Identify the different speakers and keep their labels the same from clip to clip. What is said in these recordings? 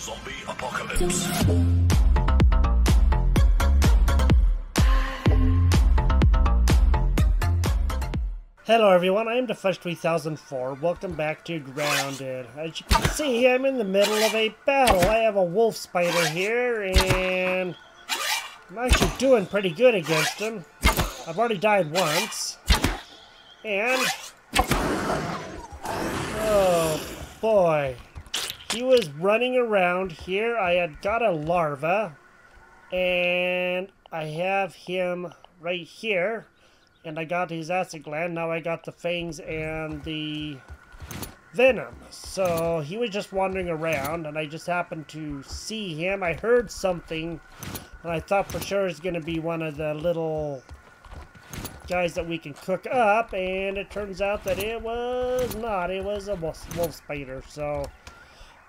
Speaker 1: Zombie apocalypse.
Speaker 2: Hello everyone, I am DeFuJ 3004. Welcome back to Grounded. As you can see, I'm in the middle of a battle. I have a wolf spider here, and I'm actually doing pretty good against him. I've already died once. And... Oh, boy. He was running around here. I had got a larva, and I have him right here and I got his acid gland. Now I got the fangs and the venom. So he was just wandering around, and I just happened to see him. I heard something, and I thought for sure it's going to be one of the little guys that we can cook up, and it turns out that it was not. It was a wolf, wolf spider. So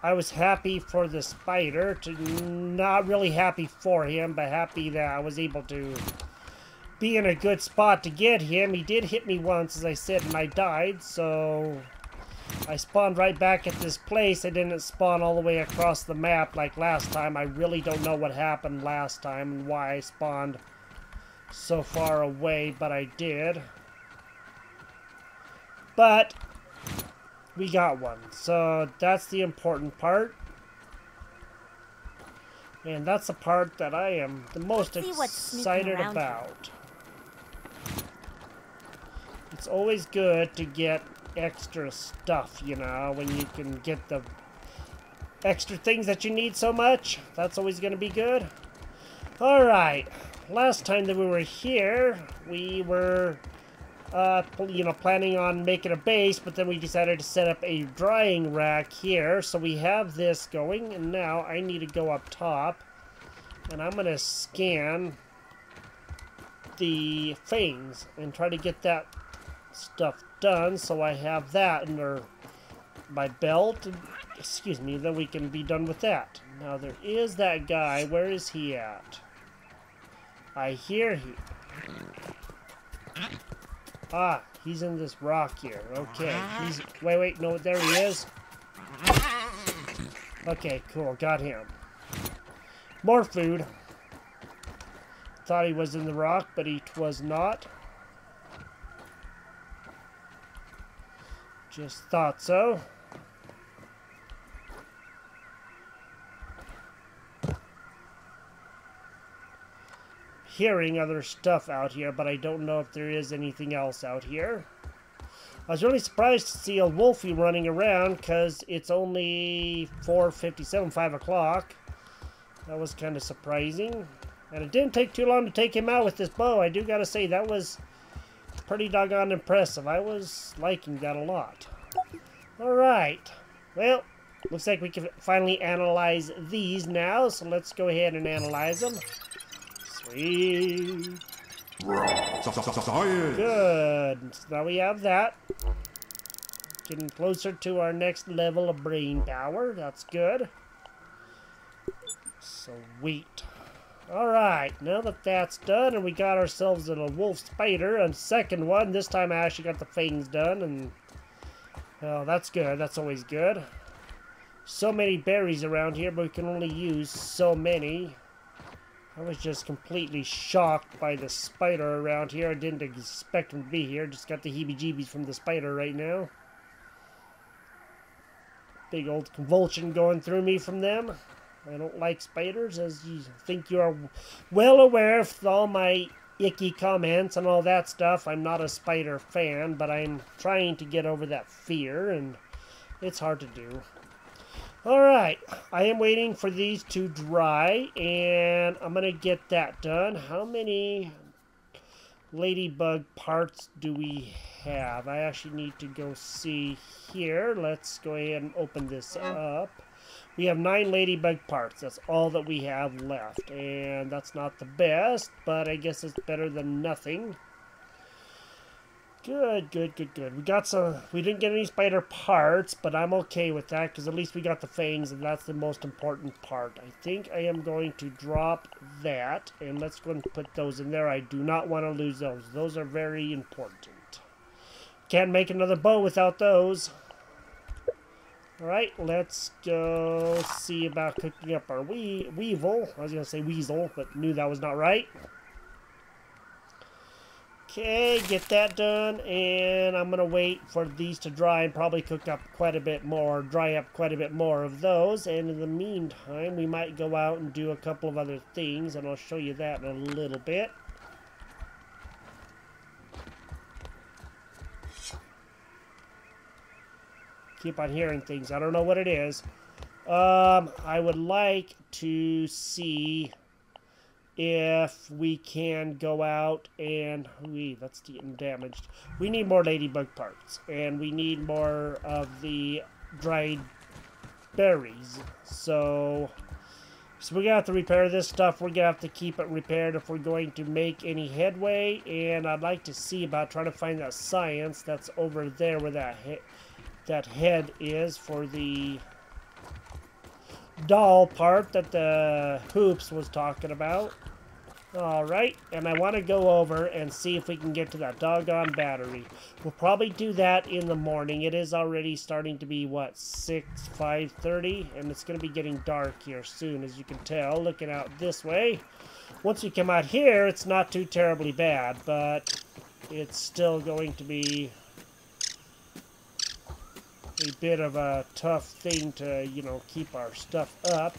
Speaker 2: I was happy for the spider. To not really happy for him, but happy that I was able to be in a good spot to get him. He did hit me once, as I said, and I died, so I spawned right back at this place. I didn't spawn all the way across the map like last time. I really don't know what happened last time and why I spawned so far away, but I did. But we got one, so that's the important part. And that's the part that I am the most
Speaker 3: See what's sneaking
Speaker 2: excited
Speaker 3: around here.
Speaker 2: about. It's always good to get extra stuff, you know, when you can get the extra things that you need so much. That's always going to be good. Alright, last time that we were here, we were, uh, you know, planning on making a base, but then we decided to set up a drying rack here. So we have this going, and now I need to go up top, and I'm going to scan the things and try to get that stuff done so I have that under my belt. Excuse me, then we can be done with that. Now there is that guy. Where is he at? I hear he. Ah, he's in this rock here. Okay, he's. Wait, wait, no, there he is. Okay, cool, got him. More food. Thought he was in the rock, but he was not. Just thought so. Hearing other stuff out here, but I don't know if there is anything else out here. I was really surprised to see a wolfie running around because it's only 4.57, 5 o'clock. That was kind of surprising. And it didn't take too long to take him out with this bow. I do gotta say, that was pretty doggone impressive. I was liking that a lot. Alright. Well, looks like we can finally analyze these now, so let's go ahead and analyze them. Good. So now we have that. Getting closer to our next level of brain power. That's good. Sweet. Alright, now that that's done and we got ourselves a wolf spider, and second one, this time I actually got the fangs done, and oh, that's good. That's always good. So many berries around here, but we can only use so many. I was just completely shocked by the spider around here. I didn't expect him to be here. Just got the heebie-jeebies from the spider right now. Big old convulsion going through me from them. I don't like spiders, as you think you are well aware of all my icky comments and all that stuff. I'm not a spider fan, but I'm trying to get over that fear, and it's hard to do. Alright, I am waiting for these to dry, and I'm going to get that done. How many ladybug parts do we have? I actually need to go see here. Let's go ahead and open this up. We have nine ladybug parts. That's all that we have left. And that's not the best, but I guess it's better than nothing. Good, good, good, good. We got some. We didn't get any spider parts, but I'm okay with that because at least we got the fangs, and that's the most important part. I think I am going to drop that, and let's go and put those in there. I do not want to lose those. Those are very important. Can't make another bow without those. Alright, let's go see about cooking up our wee weevil. I was going to say weasel, but knew that was not right. Okay, get that done, and I'm going to wait for these to dry and probably cook up quite a bit more, dry up quite a bit more of those. And in the meantime, we might go out and do a couple of other things, and I'll show you that in a little bit. Keep on hearing things. I don't know what it is. Um, I would like to see if we can go out and we that's getting damaged. We need more ladybug parts and we need more of the dried berries. So so we're gonna have to repair this stuff. We're gonna have to keep it repaired if we're going to make any headway. And I'd like to see about trying to find that science that's over there where that he that head is for the doll part that the hoops was talking about. Alright, and I want to go over and see if we can get to that doggone battery. We'll probably do that in the morning. It is already starting to be, what, 6, 5.30? And it's going to be getting dark here soon, as you can tell, looking out this way. Once we come out here, it's not too terribly bad, but it's still going to be a bit of a tough thing to, you know, keep our stuff up.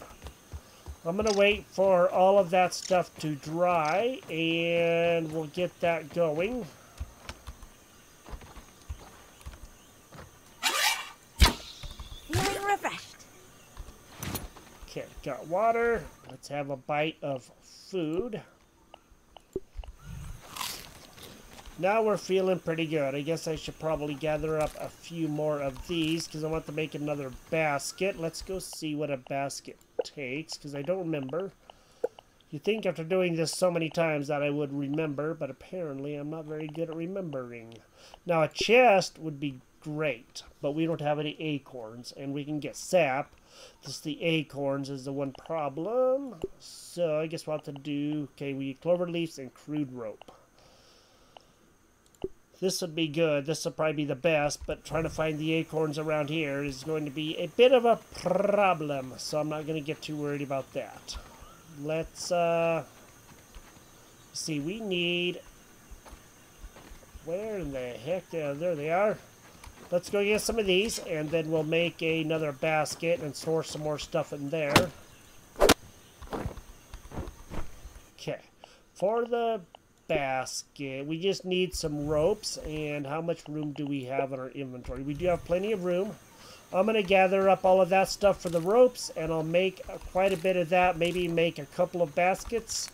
Speaker 2: I'm going to wait for all of that stuff to dry, and we'll get that going.
Speaker 3: Feeling refreshed.
Speaker 2: Okay, got water. Let's have a bite of food. Now we're feeling pretty good. I guess I should probably gather up a few more of these because I want to make another basket. Let's go see what a basket takes because I don't remember. You think after doing this so many times that I would remember, but apparently I'm not very good at remembering. Now a chest would be great, but we don't have any acorns, and we can get sap. Just the acorns is the one problem. So I guess we'll have to do, okay, we need clover leaves and crude rope. This would be good. This will probably be the best, but trying to find the acorns around here is going to be a bit of a problem, so I'm not going to get too worried about that. Let's, uh... See, we need... Where in the heck? There, there they are. Let's go get some of these, and then we'll make another basket and store some more stuff in there. Okay. For the basket. We just need some ropes, and how much room do we have in our inventory? We do have plenty of room. I'm going to gather up all of that stuff for the ropes, and I'll make quite a bit of that, maybe make a couple of baskets,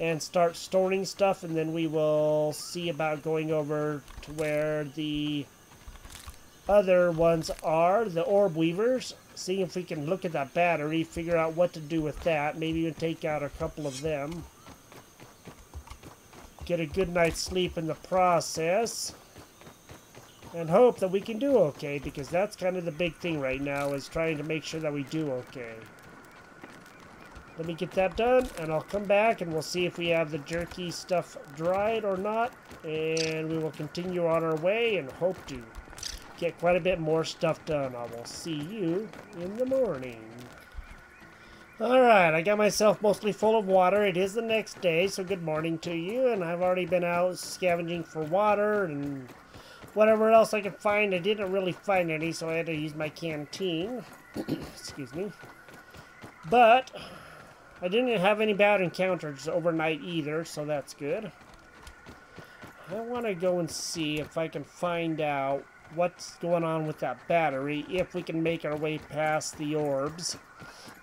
Speaker 2: and start storing stuff, and then we will see about going over to where the other ones are, the orb weavers, see if we can look at that battery, figure out what to do with that, maybe even take out a couple of them get a good night's sleep in the process, and hope that we can do okay, because that's kind of the big thing right now, is trying to make sure that we do okay. Let me get that done, and I'll come back, and we'll see if we have the jerky stuff dried or not, and we will continue on our way, and hope to get quite a bit more stuff done. I will see you in the morning. Alright, I got myself mostly full of water. It is the next day, so good morning to you. And I've already been out scavenging for water and whatever else I could find. I didn't really find any, so I had to use my canteen. Excuse me. But I didn't have any bad encounters overnight either, so that's good. I want to go and see if I can find out what's going on with that battery, if we can make our way past the orbs.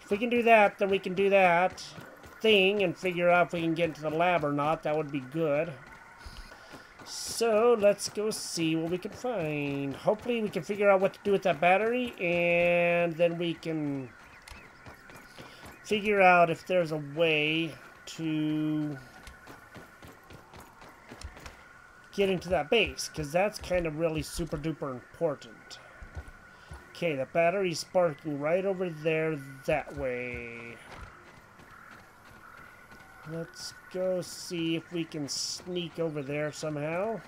Speaker 2: If we can do that, then we can do that thing and figure out if we can get into the lab or not. That would be good. So, let's go see what we can find. Hopefully we can figure out what to do with that battery, and then we can figure out if there's a way to get into that base, because that's kind of really super duper important. Okay, the battery's sparking right over there that way. Let's go see if we can sneak over there somehow.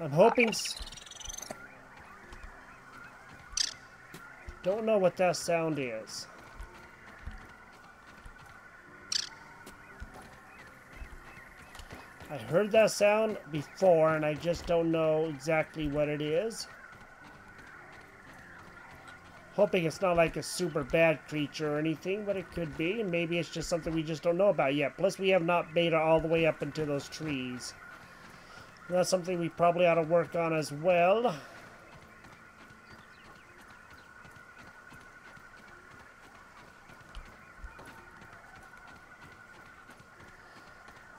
Speaker 2: I'm hoping. Don't know what that sound is. I heard that sound before and I just don't know exactly what it is. Hoping it's not like a super bad creature or anything, but it could be. And maybe it's just something we just don't know about yet. Plus, we have not made it all the way up into those trees. That's something we probably ought to work on as well.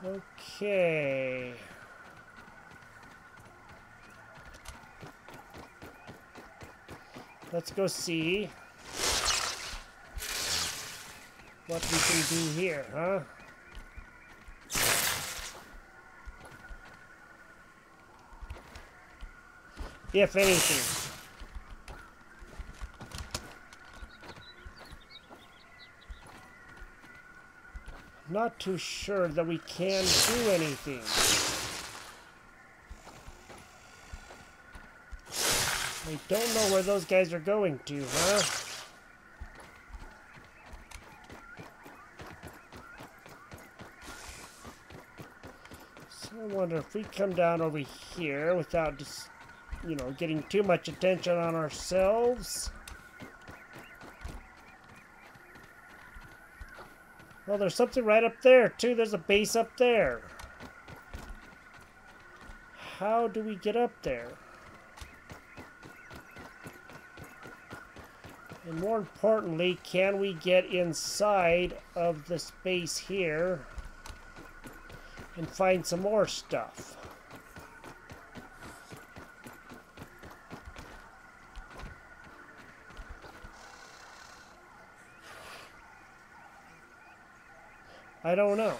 Speaker 2: Okay. Let's go see what we can do here, huh? If anything. Not too sure that we can do anything. We don't know where those guys are going to, huh? So I wonder if we come down over here without just, you know, getting too much attention on ourselves. Well, there's something right up there, too. There's a base up there. How do we get up there? And more importantly, can we get inside of the space here and find some more stuff? I don't know.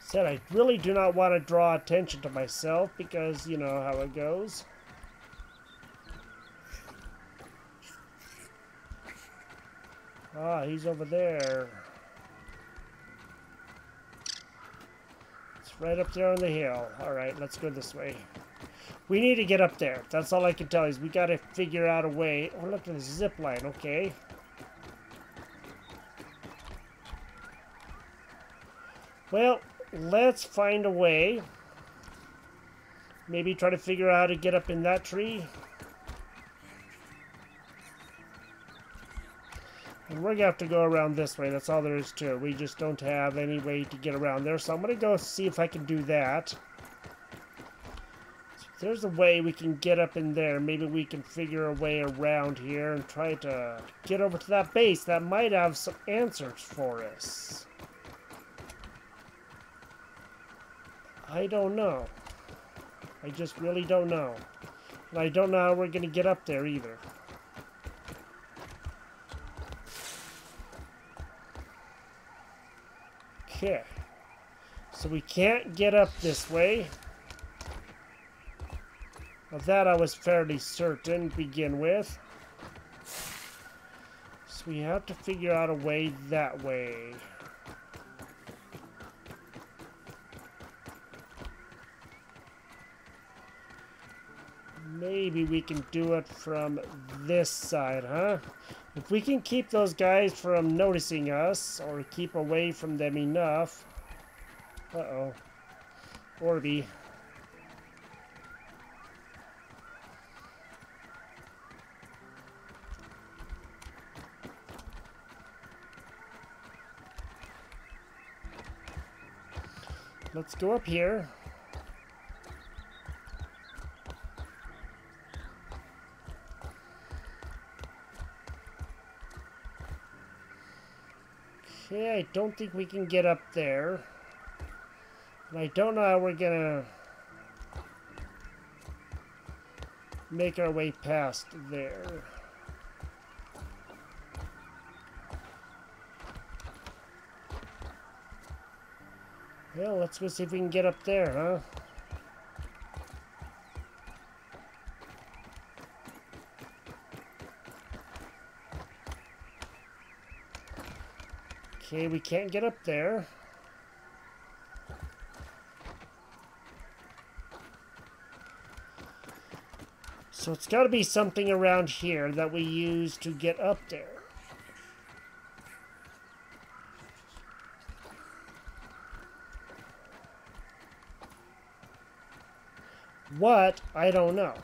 Speaker 2: Said I really do not want to draw attention to myself because you know how it goes. Ah, he's over there. It's right up there on the hill. Alright, let's go this way. We need to get up there. That's all I can tell you. Is we got to figure out a way. Oh, look at the zip line. Okay. Well, let's find a way. Maybe try to figure out how to get up in that tree. And we're gonna have to go around this way. That's all there is to it. We just don't have any way to get around there. So I'm gonna go see if I can do that. There's a way we can get up in there. Maybe we can figure a way around here and try to get over to that base. That might have some answers for us. I don't know. I just really don't know. And I don't know how we're going to get up there either. Okay. So we can't get up this way. Of that I was fairly certain to begin with. So we have to figure out a way that way. Maybe we can do it from this side, huh? If we can keep those guys from noticing us, or keep away from them enough... Uh-oh. Orby. Let's go up here. Okay, I don't think we can get up there. And I don't know how we're gonna make our way past there. Well, let's go see if we can get up there, huh? Okay, we can't get up there. So it's got to be something around here that we use to get up there. What? I don't know.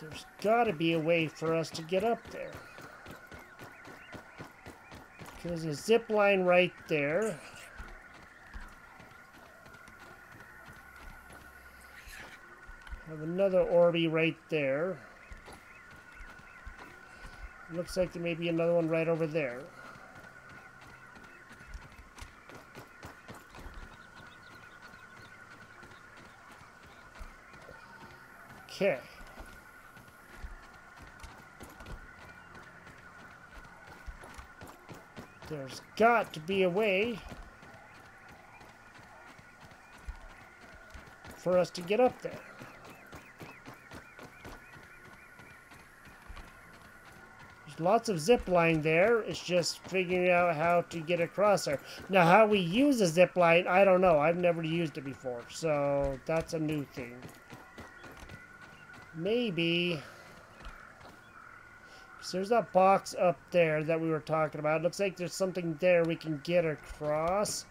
Speaker 2: There's got to be a way for us to get up there. There's a zip line right there. Have another Orby right there. Looks like there may be another one right over there. Okay. There's got to be a way for us to get up there. Lots of zip line there. It's just figuring out how to get across there. Now, how we use a zip line, I don't know. I've never used it before, so that's a new thing. Maybe... So there's that box up there that we were talking about. It looks like there's something there we can get across.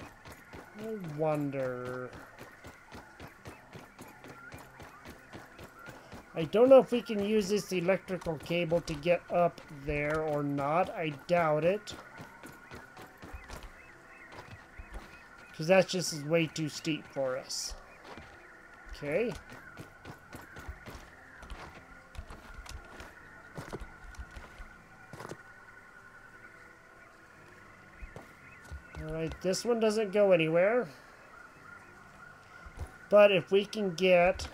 Speaker 2: I wonder... I don't know if we can use this electrical cable to get up there or not. I doubt it. Because that's just way too steep for us. Okay. Alright, this one doesn't go anywhere. But if we can get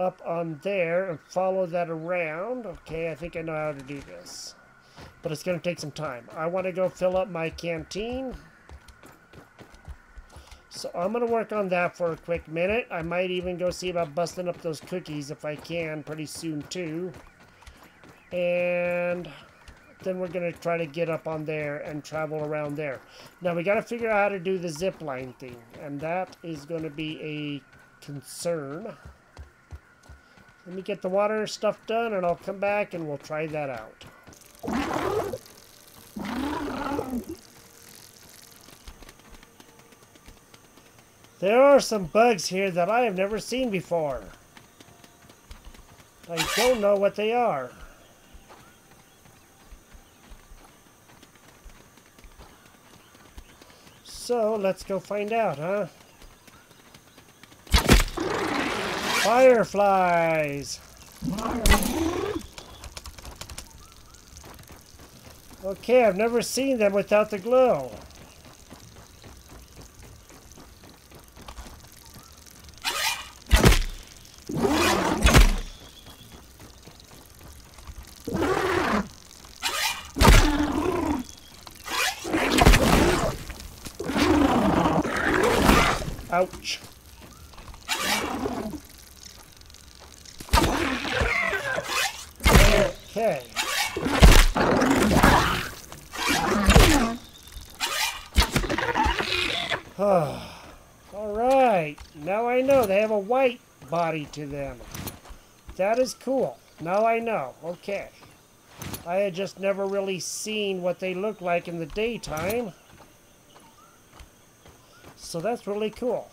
Speaker 2: up on there and follow that around. Okay, I think I know how to do this. But it's going to take some time. I want to go fill up my canteen. So I'm going to work on that for a quick minute. I might even go see about busting up those cookies if I can pretty soon too. And then we're going to try to get up on there and travel around there. Now we got to figure out how to do the zip line thing. And that is going to be a concern. Let me get the water stuff done and I'll come back and we'll try that out. There are some bugs here that I have never seen before. I don't know what they are. So, let's go find out, huh? Fireflies! Okay, I've never seen them without the glow. Ouch. Okay. Alright, now I know they have a white body to them. That is cool. Now I know. Okay. I had just never really seen what they look like in the daytime. So that's really cool.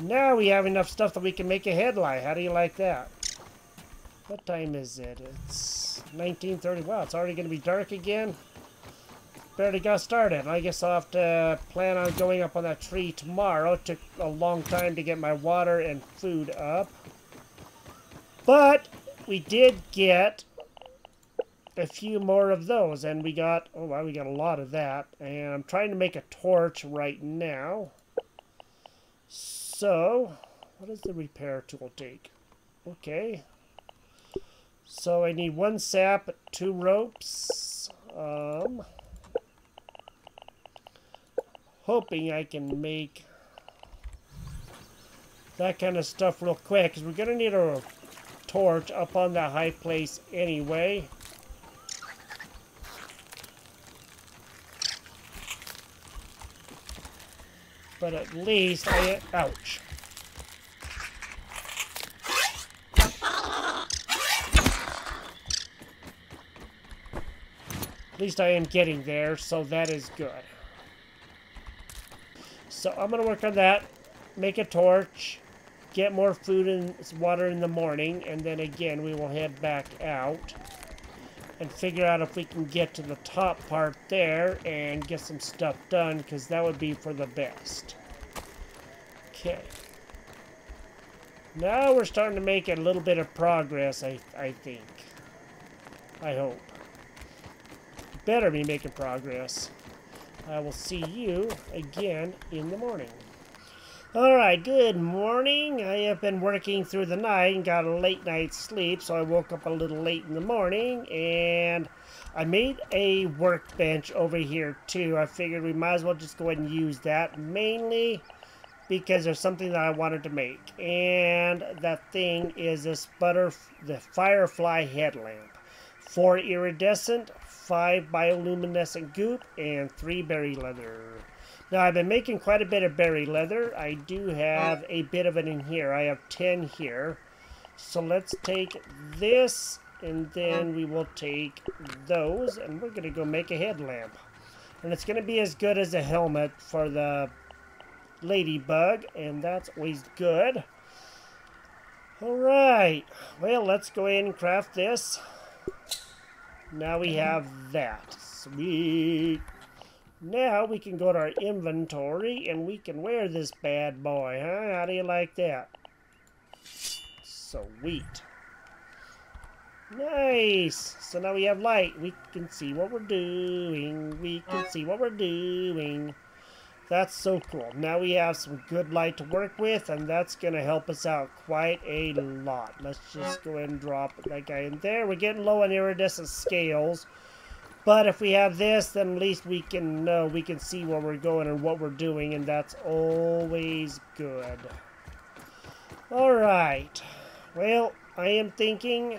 Speaker 2: Now we have enough stuff that we can make a headlight. How do you like that? What time is it? It's 1930. Wow, it's already going to be dark again. Barely got started. I guess I'll have to plan on going up on that tree tomorrow. It took a long time to get my water and food up. But we did get a few more of those. And we got, oh wow, we got a lot of that. And I'm trying to make a torch right now. So, what does the repair tool take? Okay, so I need one sap, two ropes. Um, hoping I can make that kind of stuff real quick because we're going to need a torch up on that high place anyway. But at least I... Ouch. At least I am getting there, so that is good. So I'm going to work on that, make a torch, get more food and water in the morning, and then again we will head back out and figure out if we can get to the top part there and get some stuff done, because that would be for the best. Okay. Now we're starting to make a little bit of progress, I, I think. I hope better be making progress. I will see you again in the morning. Alright, good morning. I have been working through the night and got a late night's sleep, so I woke up a little late in the morning and I made a workbench over here too. I figured we might as well just go ahead and use that mainly because there's something that I wanted to make. And that thing is this butter, the Firefly headlamp. Four iridescent, 5 bioluminescent goop, and 3 berry leather. Now, I've been making quite a bit of berry leather. I do have a bit of it in here. I have 10 here. So let's take this, and then we will take those, and we're going to go make a headlamp. And it's going to be as good as a helmet for the ladybug, and that's always good. Alright, well, let's go ahead and craft this. Now we have that. Sweet. Now we can go to our inventory and we can wear this bad boy, huh? How do you like that? Sweet. Nice. So now we have light. We can see what we're doing. We can see what we're doing. That's so cool. Now we have some good light to work with, and that's going to help us out quite a lot. Let's just go ahead and drop that guy in there. We're getting low on iridescent scales, but if we have this, then at least we can know, we can see where we're going and what we're doing, and that's always good. Alright. Well, I am thinking,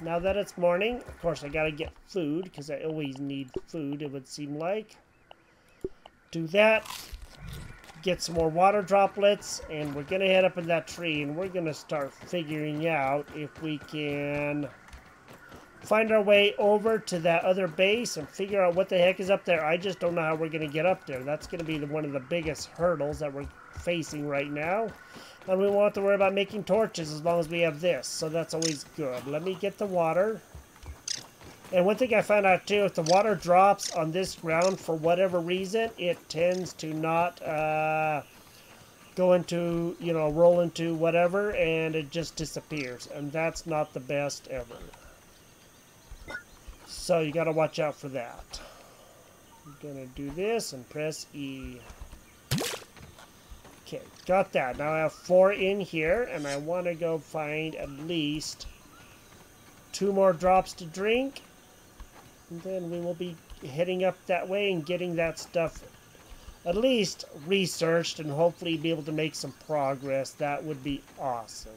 Speaker 2: now that it's morning, of course I gotta get food, because I always need food, it would seem like do that, get some more water droplets, and we're going to head up in that tree, and we're going to start figuring out if we can find our way over to that other base and figure out what the heck is up there. I just don't know how we're going to get up there. That's going to be the, one of the biggest hurdles that we're facing right now. And we won't have to worry about making torches as long as we have this, so that's always good. Let me get the water. And one thing I found out too, if the water drops on this ground for whatever reason, it tends to not uh, go into, you know, roll into whatever, and it just disappears. And that's not the best ever. So you got to watch out for that. I'm going to do this and press E. Okay, got that. Now I have four in here, and I want to go find at least two more drops to drink and then we will be heading up that way and getting that stuff at least researched and hopefully be able to make some progress. That would be awesome.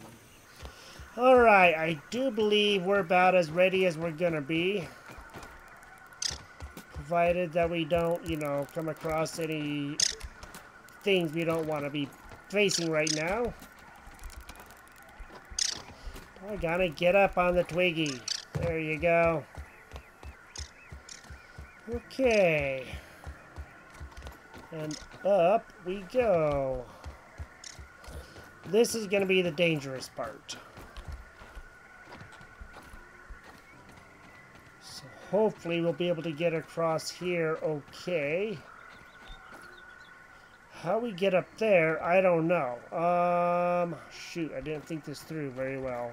Speaker 2: Alright, I do believe we're about as ready as we're gonna be. Provided that we don't, you know, come across any things we don't want to be facing right now. I gotta get up on the Twiggy. There you go. Okay. And up we go. This is going to be the dangerous part. So hopefully we'll be able to get across here okay. How we get up there, I don't know. Um, shoot, I didn't think this through very well.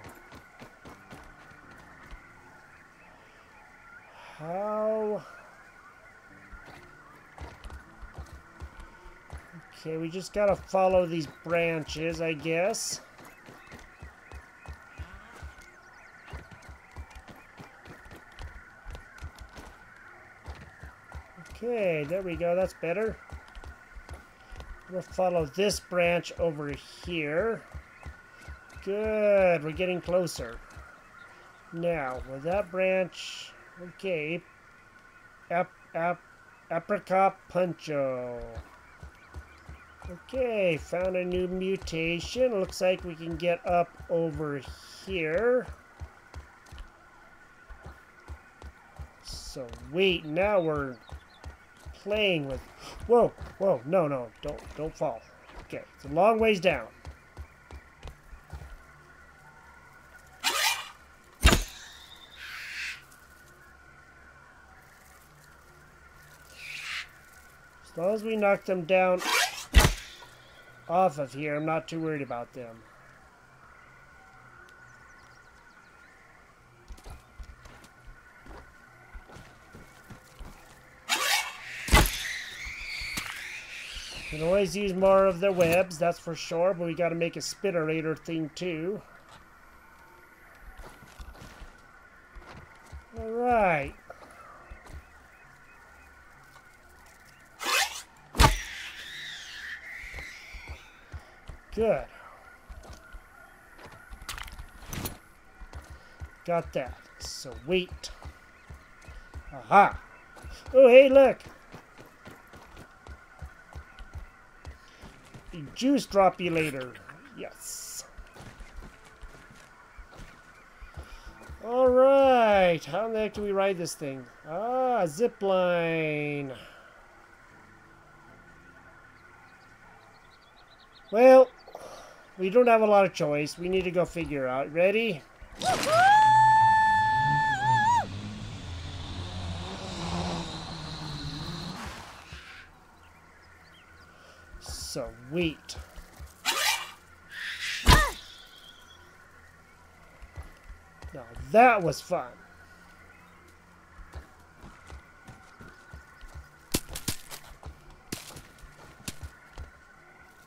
Speaker 2: How... Okay, we just gotta follow these branches, I guess. Okay, there we go, that's better. We'll follow this branch over here. Good, we're getting closer. Now, with that branch, okay. Ap, ap, apricot puncho. Okay, found a new mutation. Looks like we can get up over here. So wait, now we're playing with. Whoa, whoa, no, no, don't, don't fall. Okay, it's a long ways down. As long as we knock them down off of here, I'm not too worried about them. Can always use more of the webs, that's for sure, but we gotta make a spinnerator thing too. Alright. Good. Got that. So sweet. Aha. Oh, hey, look. Juice drop you later. Yes. Alright. How the heck do we ride this thing? Ah, zip line. Well, we don't have a lot of choice. We need to go figure out. Ready? Sweet. Now that was fun.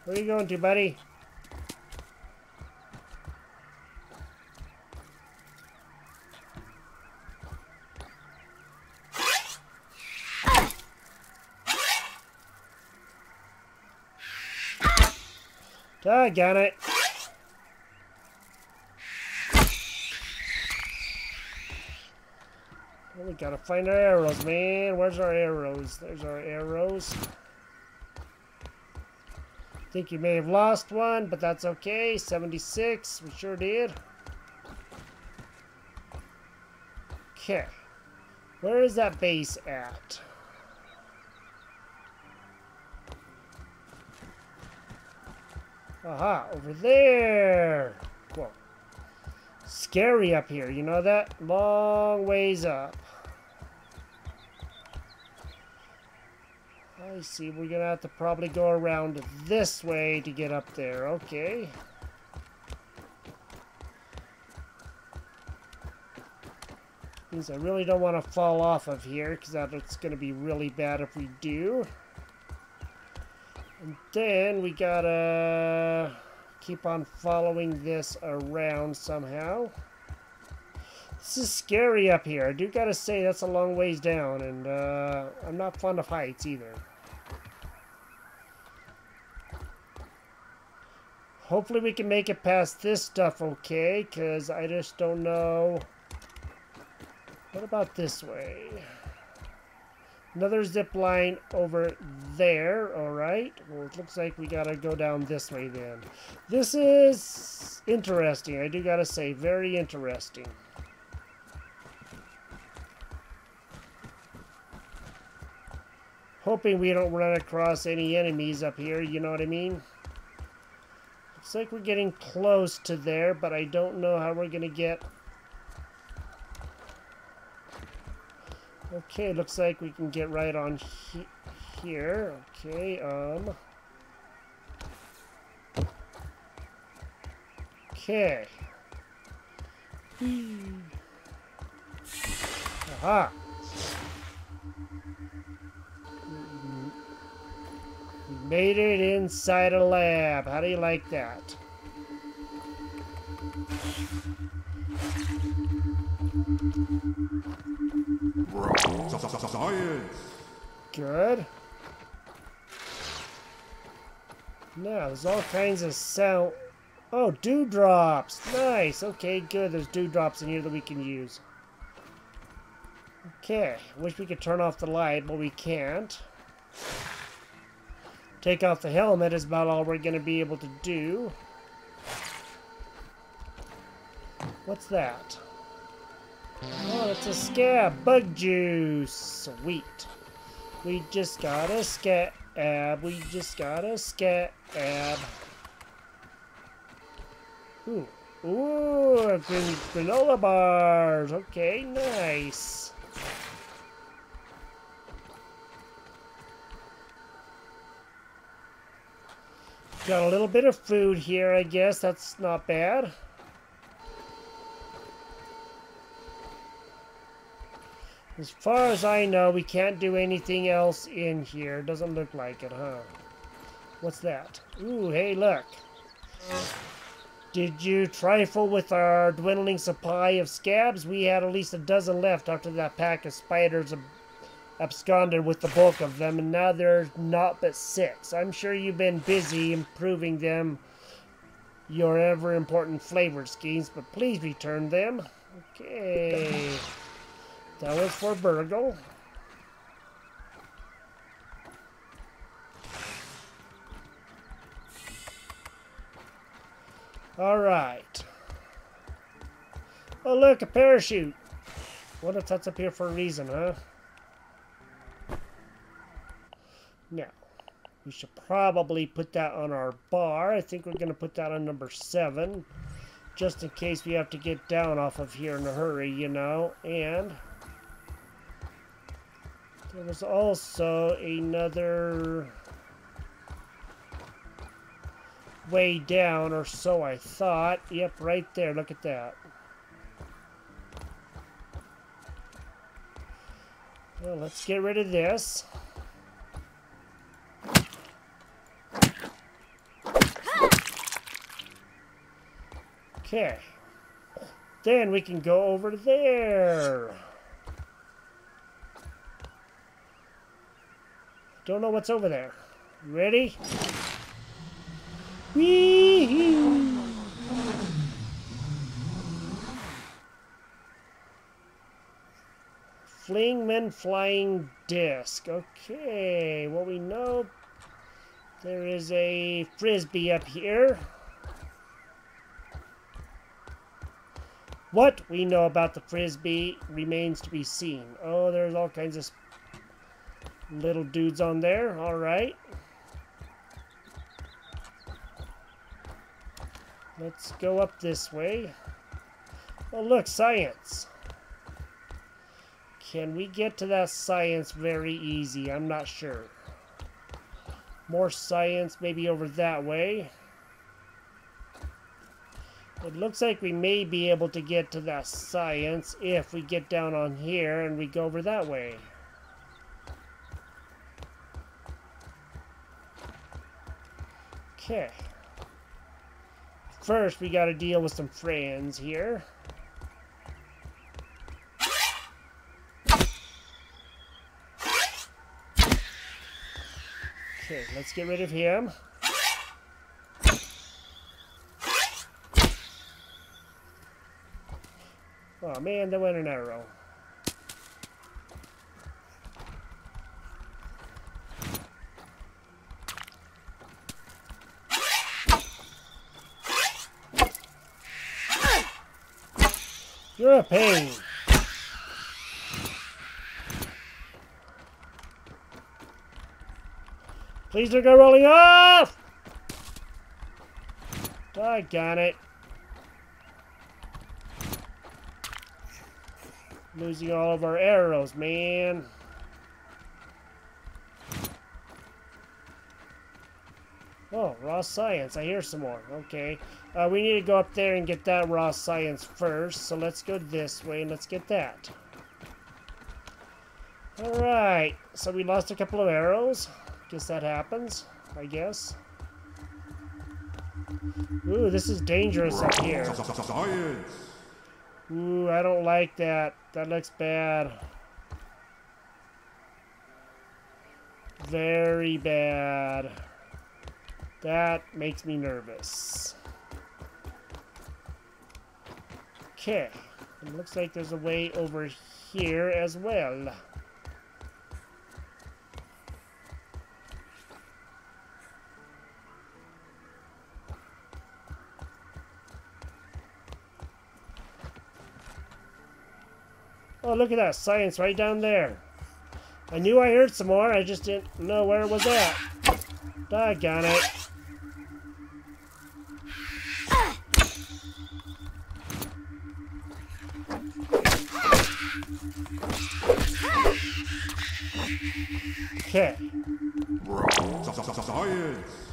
Speaker 2: Where are you going to, buddy? Ah, Doggone it. Well, we gotta find our arrows, man. Where's our arrows? There's our arrows. I Think you may have lost one, but that's okay. 76, we sure did. Okay. Where is that base at? Aha, over there. Whoa. Scary up here, you know that? Long ways up. I see, we're gonna have to probably go around this way to get up there, okay. Means I really don't want to fall off of here, because that's gonna be really bad if we do. And then we gotta keep on following this around somehow. This is scary up here. I do gotta say that's a long ways down, and uh, I'm not fond of heights either. Hopefully we can make it past this stuff okay, because I just don't know. What about this way? Another zip line over there. All right. Well, it looks like we got to go down this way then. This is interesting. I do got to say, very interesting. Hoping we don't run across any enemies up here, you know what I mean? Looks like we're getting close to there, but I don't know how we're to get Okay, looks like we can get right on he here. Okay, um... Okay. Aha! We made it inside a lab. How do you like that?
Speaker 1: Science.
Speaker 2: Good. Now, there's all kinds of sound. Oh, dewdrops. Nice. Okay, good. There's dewdrops in here that we can use. Okay. Wish we could turn off the light, but we can't. Take off the helmet is about all we're going to be able to do. What's that? Oh, it's a scab. Bug juice. Sweet. We just got a scab. We just got a scab. Ooh. Ooh, gran granola bars. Okay, nice. Got a little bit of food here, I guess. That's not bad. As far as I know, we can't do anything else in here. Doesn't look like it, huh? What's that? Ooh, hey, look. Did you trifle with our dwindling supply of scabs? We had at least a dozen left after that pack of spiders ab absconded with the bulk of them, and now there's not but six. I'm sure you've been busy improving them, your ever-important flavor schemes, but please return them. Okay. That was for BURG.L. All right. Oh, look, a parachute. What if that's up here for a reason, huh? Now, we should probably put that on our bar. I think we're going to put that on number seven, just in case we have to get down off of here in a hurry, you know. And there was also another way down, or so I thought. Yep, right there. Look at that. Well, let's get rid of this. Okay. Then we can go over there. Don't know what's over there. Ready? Wee Flingman Flying Disc. Okay, well we know there is a frisbee up here. What we know about the frisbee remains to be seen. Oh, there's all kinds of little dudes on there. All right. Let's go up this way. Oh, look, science. Can we get to that science very easy? I'm not sure. More science, maybe over that way. It looks like we may be able to get to that science if we get down on here and we go over that way. Okay. First, we gotta deal with some friends here. Okay, let's get rid of him. Oh man, there went an arrow. A pain. Please don't go rolling off! Doggone it. Losing all of our arrows, man. Oh, raw science. I hear some more. Okay. Uh, we need to go up there and get that raw science first. So let's go this way and let's get that. Alright. So we lost a couple of arrows. Guess that happens. I guess. Ooh, this is dangerous up here.
Speaker 1: Science.
Speaker 2: Ooh, I don't like that. That looks bad. Very bad. That makes me nervous. Okay. It looks like there's a way over here as well. Oh, look at that. Science right down there. I knew I heard some more. I just didn't know where it was at. Doggone it. Okay.
Speaker 1: Science.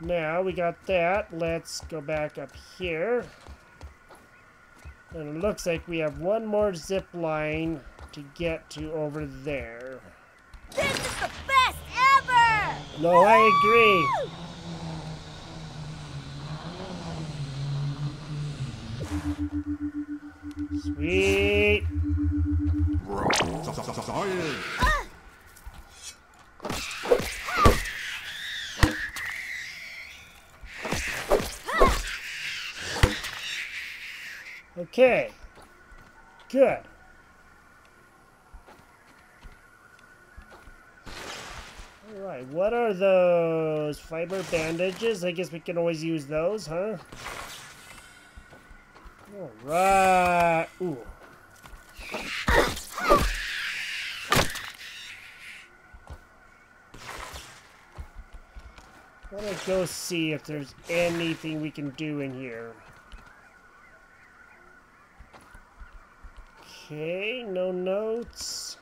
Speaker 2: Now we got that. Let's go back up here. And it looks like we have one more zip line to get to over there.
Speaker 3: This is the best ever!
Speaker 2: No, I agree. Sweet. Okay. Good. Alright, what are those? Fiber bandages? I guess we can always use those, huh? Alright. Ooh. Want to go see if there's anything we can do in here. Okay, no notes.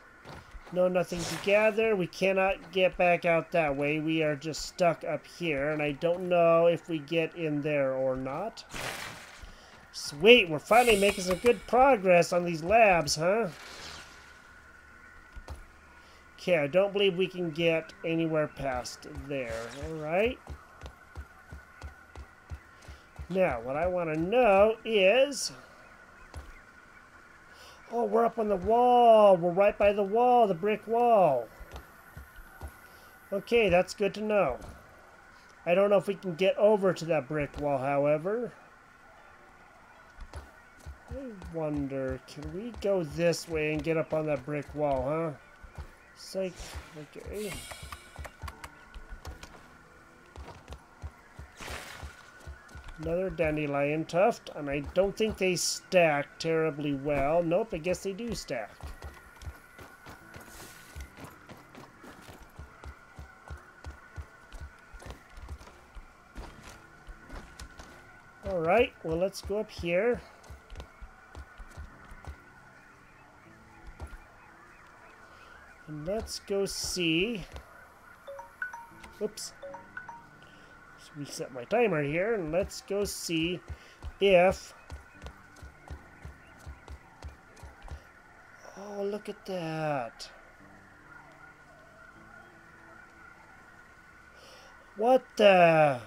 Speaker 2: No, nothing to gather. We cannot get back out that way. We are just stuck up here, and I don't know if we get in there or not. Sweet, we're finally making some good progress on these labs, huh? Okay, I don't believe we can get anywhere past there. Alright. Now, what I want to know is... Oh, we're up on the wall. We're right by the wall, the brick wall. Okay, that's good to know. I don't know if we can get over to that brick wall, however. I wonder, can we go this way and get up on that brick wall, huh? Psych. Okay. Another dandelion tuft, and I don't think they stack terribly well. Nope, I guess they do stack. Alright, well let's go up here. And let's go see... Oops. Reset my timer here and let's go see if oh look at that. What the?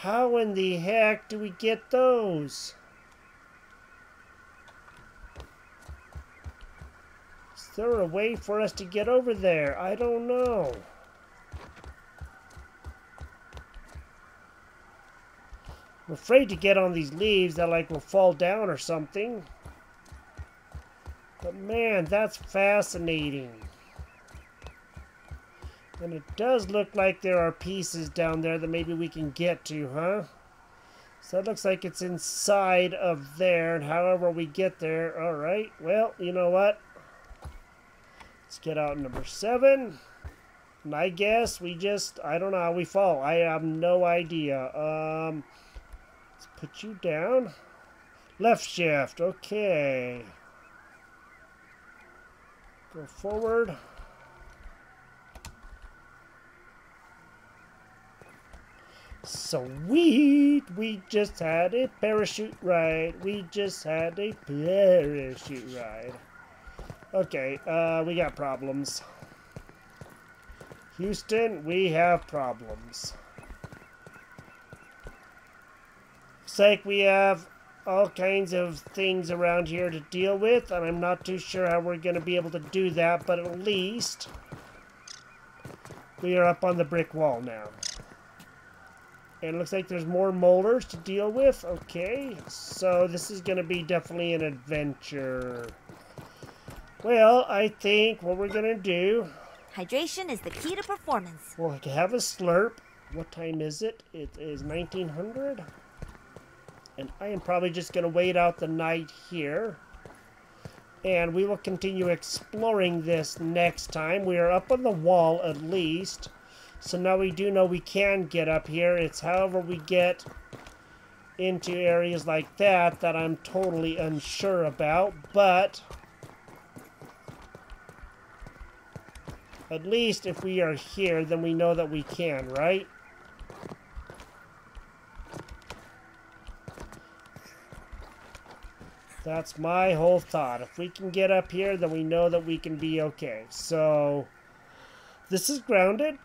Speaker 2: How in the heck do we get those Is there a way for us to get over there? I don't know. I'm afraid to get on these leaves that like will fall down or something. But man, that's fascinating. And it does look like there are pieces down there that maybe we can get to, huh? So it looks like it's inside of there, and however we get there, alright, well, you know what? Let's get out number seven. And I guess we just, I don't know how we fall. I have no idea. Um, let's put you down. Left shift, okay. Go forward. Sweet! We just had a parachute ride. We just had a parachute ride. Okay, uh, we got problems. Houston, we have problems. Looks like we have all kinds of things around here to deal with, and I'm not too sure how we're going to be able to do that, but at least we are up on the brick wall now. And it looks like there's more molars to deal with. Okay, so this is going to be definitely an adventure. Well, I think what we're going to do,
Speaker 3: Hydration is the key to performance.
Speaker 2: we'll have a slurp. What time is it? It is 1900. And I am probably just going to wait out the night here. And we will continue exploring this next time. We are up on the wall at least. So now we do know we can get up here. It's however we get into areas like that that I'm totally unsure about. But at least if we are here, then we know that we can, right? That's my whole thought. If we can get up here, then we know that we can be okay. So, this is Grounded.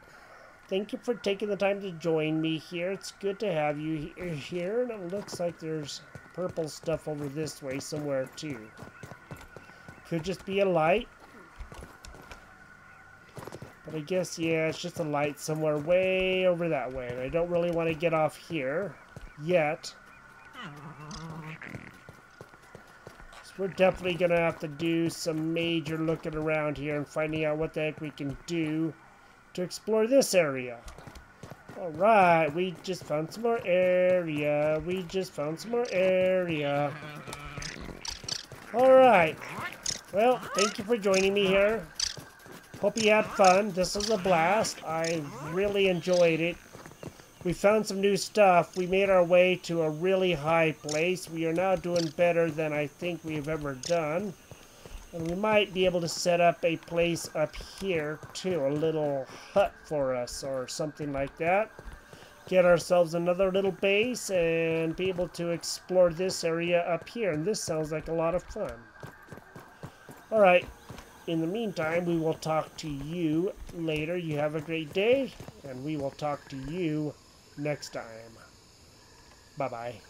Speaker 2: Thank you for taking the time to join me here. It's good to have you here. And it looks like there's purple stuff over this way somewhere, too. Could just be a light. But I guess, yeah, it's just a light somewhere way over that way. And I don't really want to get off here yet. So we're definitely going to have to do some major looking around here and finding out what the heck we can do to explore this area. Alright, we just found some more area. We just found some more area. Alright. Well, thank you for joining me here. Hope you had fun. This was a blast. I really enjoyed it. We found some new stuff. We made our way to a really high place. We are now doing better than I think we've ever done. And we might be able to set up a place up here too. A little hut for us or something like that. Get ourselves another little base and be able to explore this area up here. And this sounds like a lot of fun. Alright, in the meantime, we will talk to you later. You have a great day, and we will talk to you next time. Bye bye.